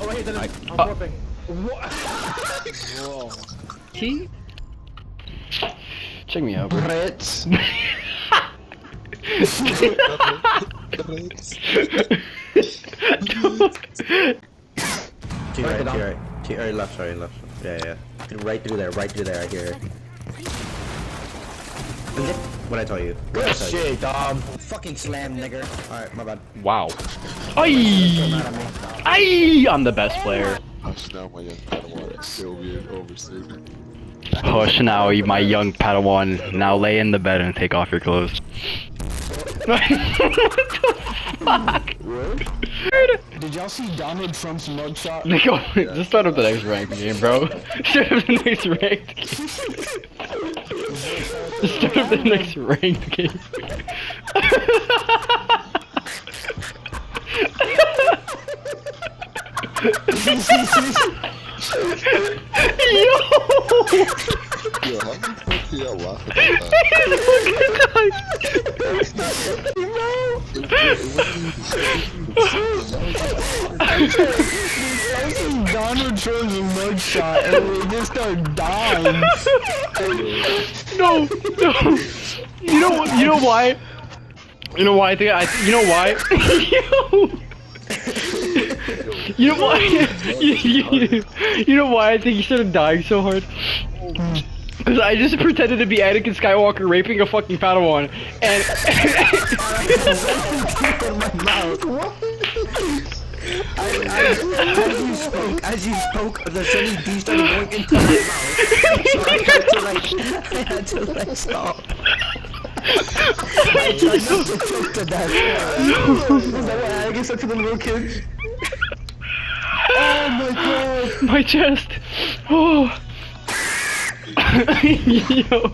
Oh, hey, then I- I'm uh, warping. What? Whoa. He? Check me out. Ritz. To your Right, right, to your right. To your left, sorry, left. Yeah, yeah. Right through there, right through there, I hear it. What I tell you? Good you? shit, Dom. Fucking slam, nigger. Alright, my bad. Wow. Aye! Aye! I'm the best player. Oh, Hush now, my young Padawan. Sylvian overseer. Hush now, you my young Padawan. Now lay in the bed and take off your clothes. what the fuck? Did y'all see Donald Trump's mugshot? Nico, just start up the next ranked game, bro. Start up the next ranked game. Just start up the next ranked game. Yo! Yo, how the fuck do y'all laugh about that? It wasn't even Donald Trump's mugshot and we just start dying. No, no. You know, you know why? You know why I think I, you know why? you know why? you, you, you know why I think he started dying so hard? Because I just pretended to be Anakin Skywalker raping a fucking Padawan, and As you spoke, as you spoke, the sunny bee started going into my mouth. So I had to like, I had to like stop. I tried not to choke to death. Is that what Anakin said to the little kids? Oh my god. my chest. Oh. Yo.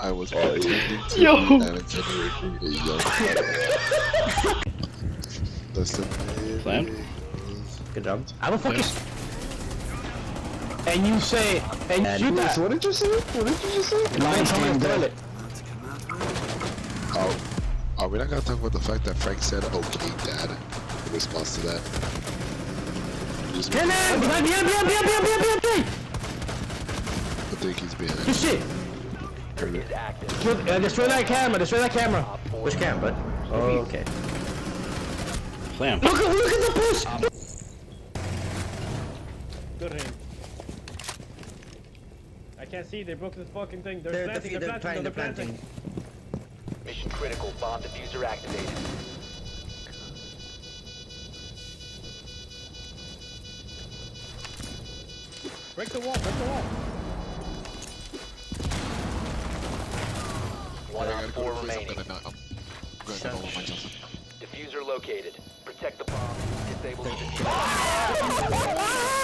I was pretending Yo. be Anakin raping a young Padawan. Listen, Slam? Good job. I will fucking. And you say, and And- shoot that. What did you say? What did you just say? Lions on the toilet. Oh, are we not gonna talk about the fact that Frank said "Okay, Dad" in response to that? Just Him, him, behind, behind, behind, behind, behind, behind, behind, I think he's behind. Good shit. Heard it. Destroy, uh, destroy that camera, destroy that camera. Which camera, bud? Oh, okay. Slam. Look at, look at the push. Good aim. I can't see. They broke this fucking thing. They're, They're, planting. they're, They're, they're planting. planting, They're they're planting. planting. Mission critical. Bomb diffuser activated. Break the wall. Break the wall. One I on gotta four go to the remaining. I'm gonna, I'm gonna go on my Johnson. Diffuser located. Protect the bomb. Disable the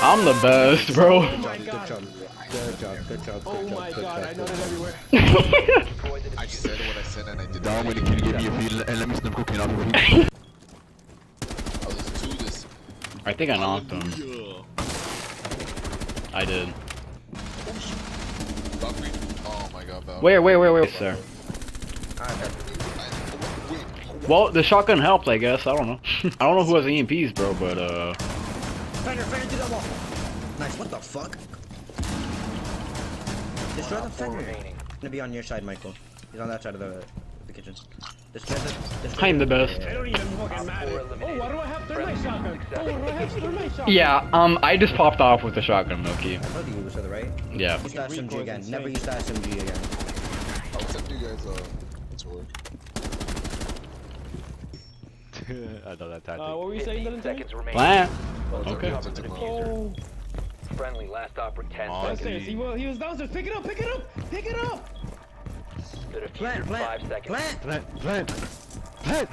I'm the best, bro. Oh my god. Good god. job. Good job, good job, Oh good job, my good god, I job. know that everywhere. destroy the I diffuser. said what I said and I did Dom, not. when can you give me a feed and let me some cocaine off of you? I'll listen to this. I think I knocked him. Yeah. I did. Valkyrie. Oh my god, Val. Wait, wait, wait, wait, sir. Well, the shotgun helped, I guess. I don't know. I don't know who has EMPs, bro, but uh, Fender, Fender, to that wall. Nice, what the fuck? Destroy the Four Fender. remaining. gonna be on your side, Michael. He's on that side of the, the kitchen. Destroy the, destroy I'm the best. They don't even fucking matter. Oh, why do I have thermite shotgun? Oh, why do I have thermite shotgun? yeah. Um, I just popped off with the shotgun, Milky. I told you you was the right. Yeah. Use that SMG again. Never use that SMG again. I'll send you guys uh, to work. I know that tactic. Uh, what were you saying, 15 Dylan? seconds remaining. Plant. Okay. to tomorrow. Oh, Friendly. Last op for 10 Oh, seconds. He was, he was downstairs. Pick it up. Pick it up. Pick it up. The diffuser. Plant, Five plant, seconds. plant. Plant, plant, plant.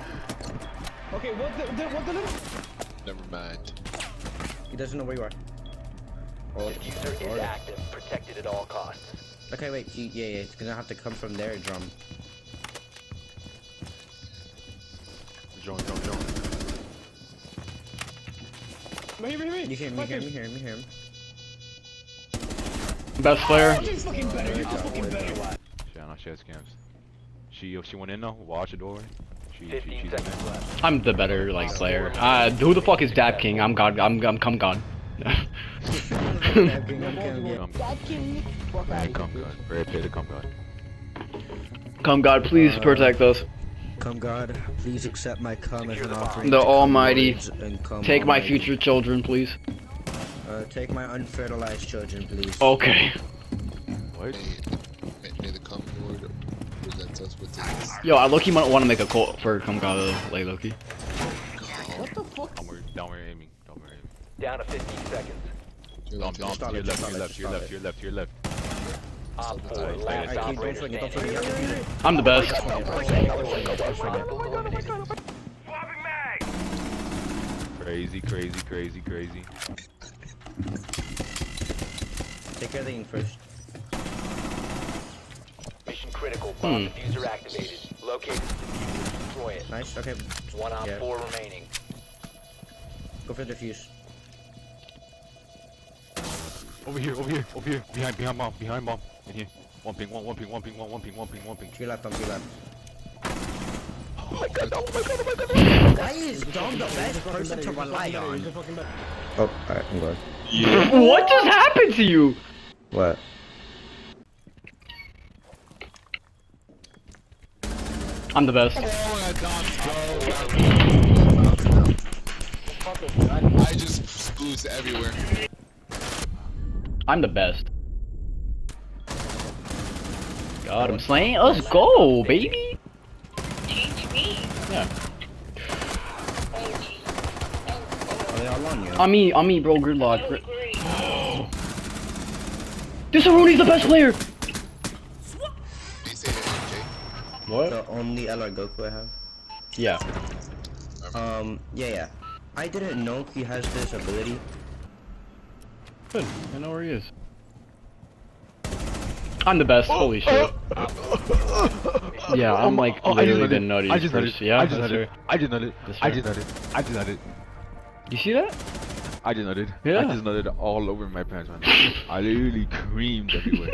Okay, what the, the what the little? Never mind. He doesn't know where you are. Oh, Diffuser is oh. active. Protected at all costs. Okay, wait. He, yeah, yeah. It's gonna have to come from their drum. Drone, drone, drone. Here, here, here. You hear him, you hear him, you hear him, you hear him. Best player. You're just fucking better. You're just fucking better. She, I know she scams. She, she went in though. Watch the doorway. She, she, she's seconds left. I'm the better like player. Uh, who the fuck is Dab King? I'm God. I'm I'm come God. Man, come God. Red play the come God. come God, please protect us. Come God, please accept my come as an offering. The Almighty. and cum Take my future children, please. Uh, take my unfertilized children, please. Okay. What? Us with his. Yo, I Loki might want to make a cult for come God uh, like Loki. Downward, downward aiming. Downward aiming. Down to 15 seconds. You're Dom, like, Dom, Stop to your it, left, stop to your it, left, to your left, it. to your left, to your left. Op 4, Alright, last Alright, keep, don't operator swing it, don't swing standing. it. I'm the best. Crazy, crazy, crazy, crazy. Take care of everything first. Mission critical. Bomb Hmm. diffuser activated. Located. Destroy it. Nice, okay. One op Yeah. 4 remaining. Go for the defuse. Over here, over here, over here. Behind, behind bomb, behind bomb. In here. One ping, one, one ping, one ping, one, one ping, one ping, one ping. To your left, Dom, to your left. Oh my god, oh my god, oh my god. Why is Dom the best person to rely on? Oh, alright, I'm going. What just happened to you? What? I'm the best. I just boost everywhere. I'm the best. God, I'm slaying. Let's go, baby. Teach me. Yeah. Are they all on me, on me, bro. Gridlock. Grid- great. This Aruni's the best player. What? The only LR Goku I have. Yeah. Um, yeah, yeah. I didn't know he has this ability. Good. I know where he is. I'm the best. Holy shit. Yeah, I'm like Oh, I just literally the nutted. nuttiest I just nutted. person. Yeah, I just that's nutted. I just nutted. That's I right. just nutted. I just nutted. You see that? I just nutted. Yeah. I just nutted all over my pants, man. I literally creamed everywhere.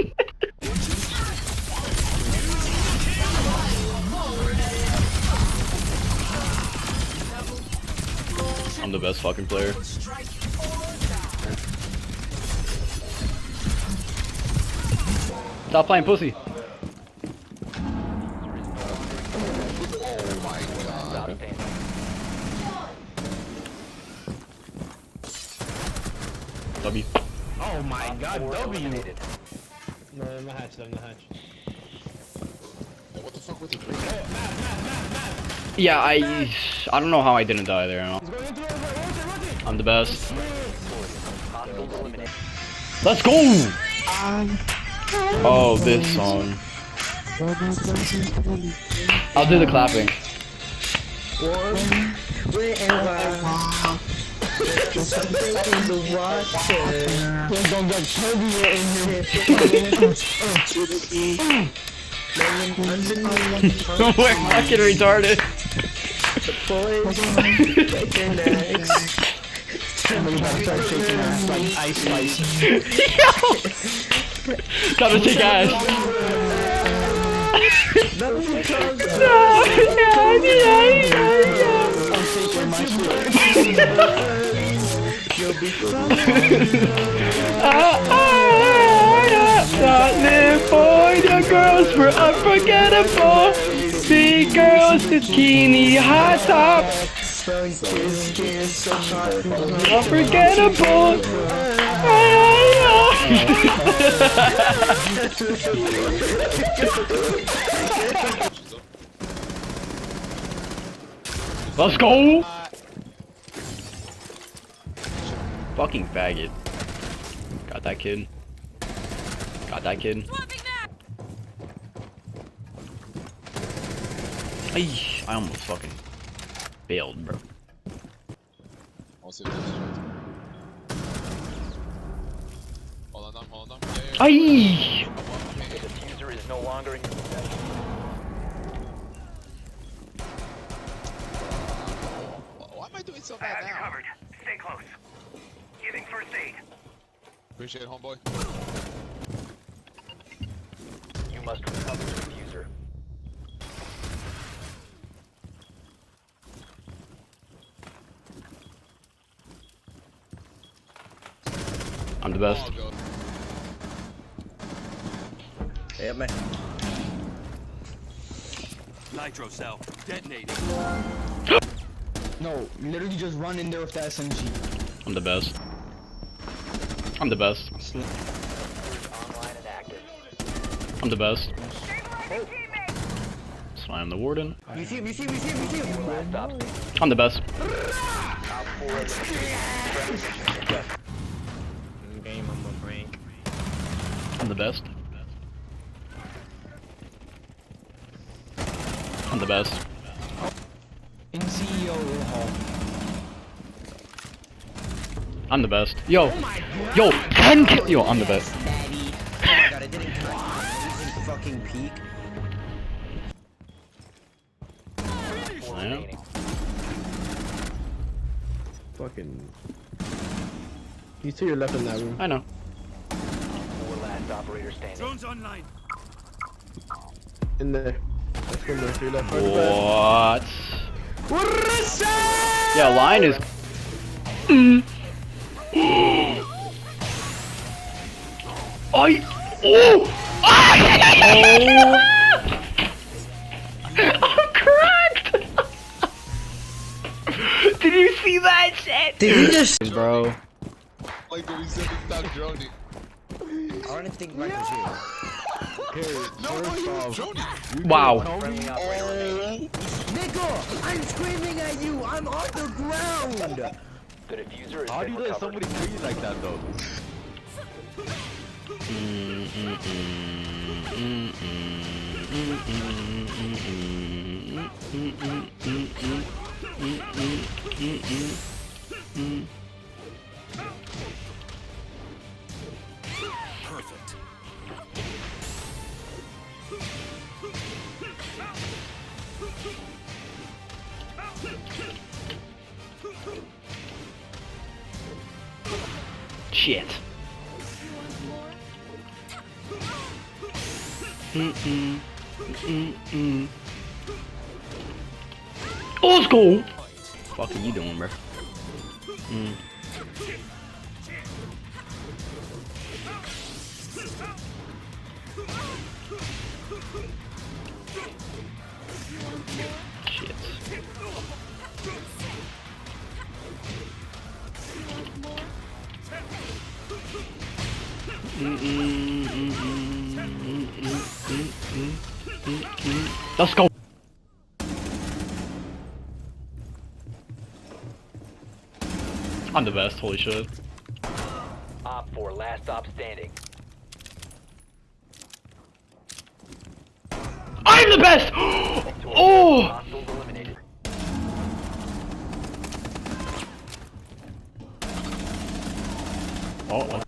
I'm the best fucking player. Stop playing pussy. W. Oh my god, W. No, I'm the hatch, I'm the hatch. Yo, what the fuck with the break? Yeah, I I don't know how I didn't die there. you know. He's going into it, rotate, rotate. I'm the best. Let's go! Oh, this song. I'll do the clapping. Don't get turbulent in here. We're fucking retarded. Somebody about to start shaking ass like ice spice. Yo! Gotta take ass. no, yeah, yeah, yeah, yeah. I'm shaking my shit. Ah, ah, ah, ah. Live for the girls, we're unforgettable. Big girls, bikini, hot top. Unforgettable. Ah, ah. Let's go! Fucking faggot. Got that kid. Got that kid. Ay, I almost fucking failed, bro. I'll save this. Hold on, Dom, hold on. Yeah, yeah, Ay! The diffuser is no longer in your possession. Why- Why am I doing so bad now? covered. Stay close. Giving first aid. Appreciate it, homeboy. You must recover the diffuser. I'm the best. Oh, go. Man. Nitro cell detonating. No, literally just run in there with the SMG. I'm the best. I'm the best. Online and active. I'm the best. Slam the warden. You see him, you see him, you see him, you see him. I'm the best. The best. I'm the best. In CEO. I'm the best. Yo, yo, 10 kill. Yo, I'm the best. Daddy. Oh my god, I didn't touch my amazing fucking peak. Four Yeah. Fucking. He's to your left in that room. I know. Four last operator standing. Drones online. In there. That's from there left. Right back. What? Yeah, line is. Mm. I. Oh! I'm cracked! Did you see that shit? Did you just? Bro. Like the reset stop droning. I didn't think Mike was here. Okay, No, no, he was. Wow. Friendly uh, operator I'm screaming at you. I'm on the ground. The diffuser has How do you let somebody kill you like that though? Perfect. Shit. Mm-mm. Mm-mm. Oh, let's go! Fuck are you doing, bro? Mm. Let's go. I'm the best, holy shit. Op 4 last stop standing. I'm the best! Oh! oh! Oh,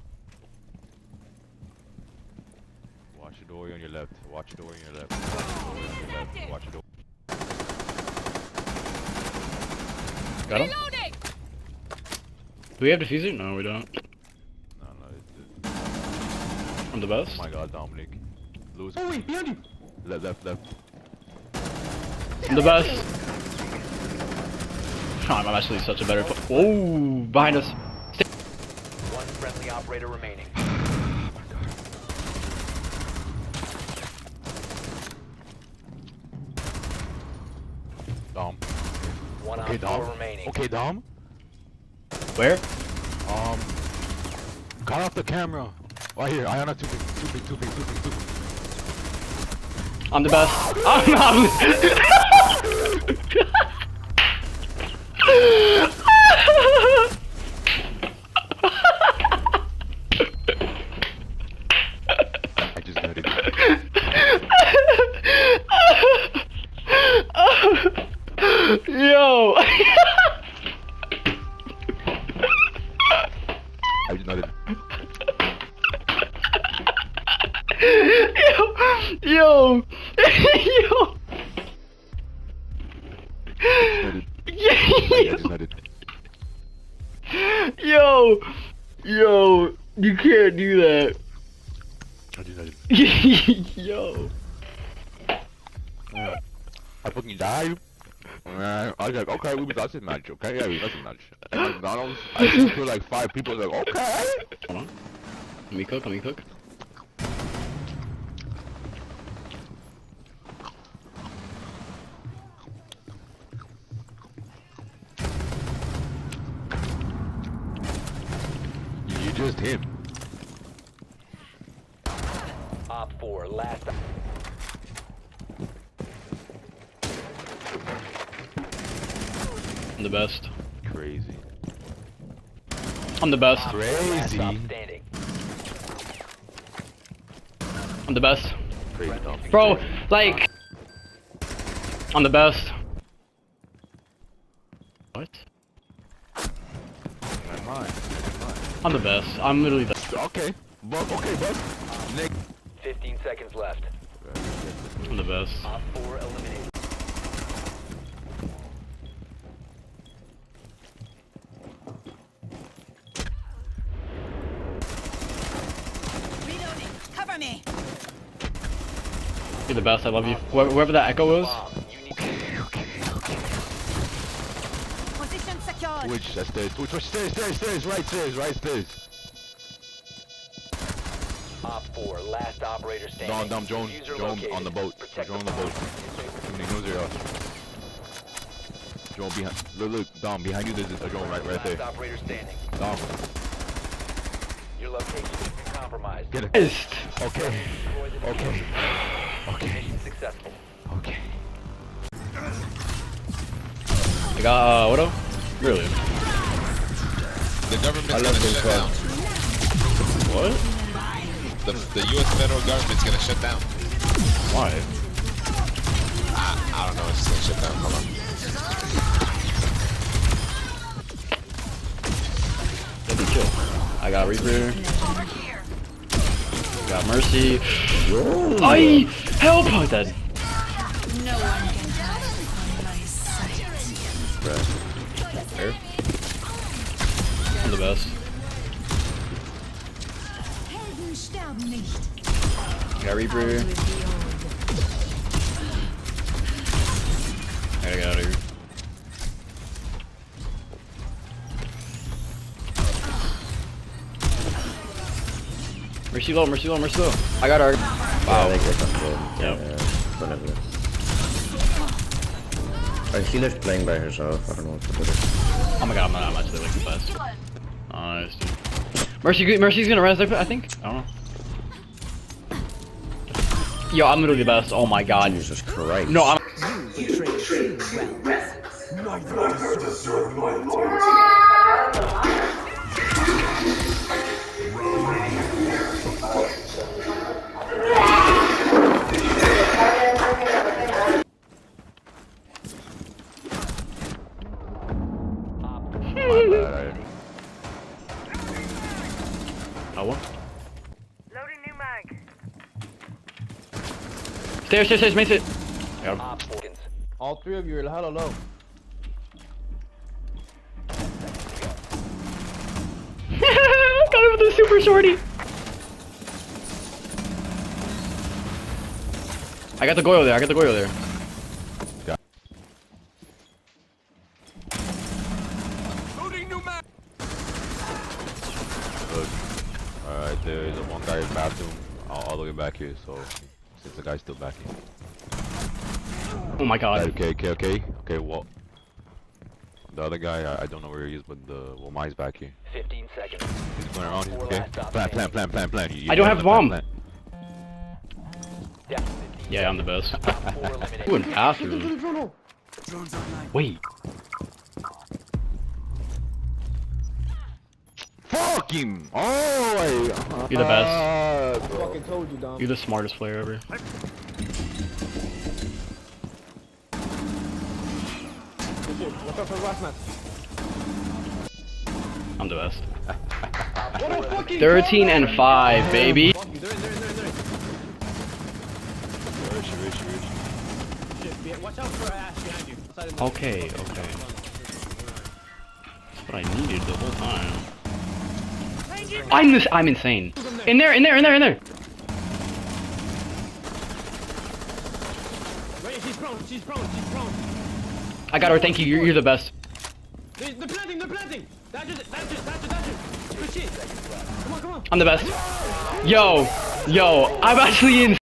Watch the door on your left. Watch the door on your left. Watch the door left. Watch the door. got him? Do we have diffuser? No, we don't. No, no. It's, it's, I'm the best. oh my God, Dominic. Lose. Oh wait, behind you. Left, left, left. I'm the best. Oh, I'm actually such a better. pl- Whoa! Oh, behind us. One friendly operator remaining. Dom. One Okay, Dom. remaining. Okay, Dom. Where? Um. Cut off the camera. Right here. Ayana, two ping, two ping, two ping, two ping, two ping. I'm the best. I'm, I'm... I just got it. Oh. Yo! I just got. Yo! Yo! Yo! I just got it. Yo! Yo! You can't do that. I just got it. Yo! I fucking die. Uh, I was like, okay, we that's a match, okay? Yeah, that's a match. At McDonald's, I just feel like five people like, okay. Hold on. Let me cook, let me cook. You just him. Op 4, last. I'm the best. Crazy. I'm the best. Last Crazy. stop standing. I'm the best. Crazy. Bro, like... I'm the best. What? Never mind. I'm the best. I'm literally the Okay. But, okay, but. Nick. 15 seconds left. I'm the best. Op 4 eliminated. Reloading. Cover me. You're the best. I love you. Whoever, whoever that echo was. Bomb. You need Position secured. Which, that's stairs. Which, which, stairs, stairs, stairs, right stairs, right stairs. Op 4, last operator standing. Dom, Dom, Joan, Diffuser Joan located. on the boat. Protect Joan on the the boat. bomb. He knows you're up. Joan behind. Look, look, Dom, behind you. There's a Joan right, right Last operator standing. Dom, Your location has been compromised. get it. Okay, okay, okay, successful. okay. I got, uh, what up? Really? The government's gonna shut down. What? The, the U.S. federal government's gonna shut down. Why? I, I don't know. It's gonna shut down. Hold on. Let me chill. I got Reaper. Got Mercy. I help! I'm. No one can from my sight. I'm the best. Got Reaper. I of here. Mercy low, mercy low, mercy low. I got our. Wow. Yeah, they get that good. Yep. Yeah, whatever. Oh, she lives playing by herself. I don't know what to do. Oh my god, I'm not, I'm actually like the best. Nice, dude. Mercy, Mercy's gonna res, I think? I don't know. Yo, I'm literally the best. Oh my god. Jesus Christ. No, I'm. My bad. Oh, what? Loading new mag. Stairs, stairs, stairs, main stairs. Got him. Op 4 seconds. All three of you are hella low. Got him with the super shorty. I got the Goyo there, I got the Goyo there. Look. Alright, there's a one guy in the bathroom all, all the way back here, so since the guy's still back here. Oh my god. Okay, okay, okay, okay, well. The other guy, I, I don't know where he is, but the well, mine's back here. 15 seconds. He's going around, he's okay. last stop Plan, plan, standing. plan, plan, plan. You- you I don't have the bomb. plan. Down 15 Yeah, I'm the best. seconds. Op 4 eliminated. Ooh, an bathroom. Wait. Fuck him! Oh, You're the best. Uh, Fucking told you, Dom. You're the smartest player ever. Look out for the. I'm the best. What a fucking 13 and 5, baby. They're in, they're in, they're in. Where is she, where is she, where is she? Watch out for Ash behind you. Outside in the- Okay, okay. That's what I needed the whole time. I'm this. I'm insane. In there, in there, in there, in there. Wait, she's prone, she's prone, she's prone. I got her. Thank you. You're, you're the best. They, they're planting, they're planting! That's it, that's it, that's it, that's it! Good shit! Come on, come on! I'm the best. Yo, yo, I'm actually in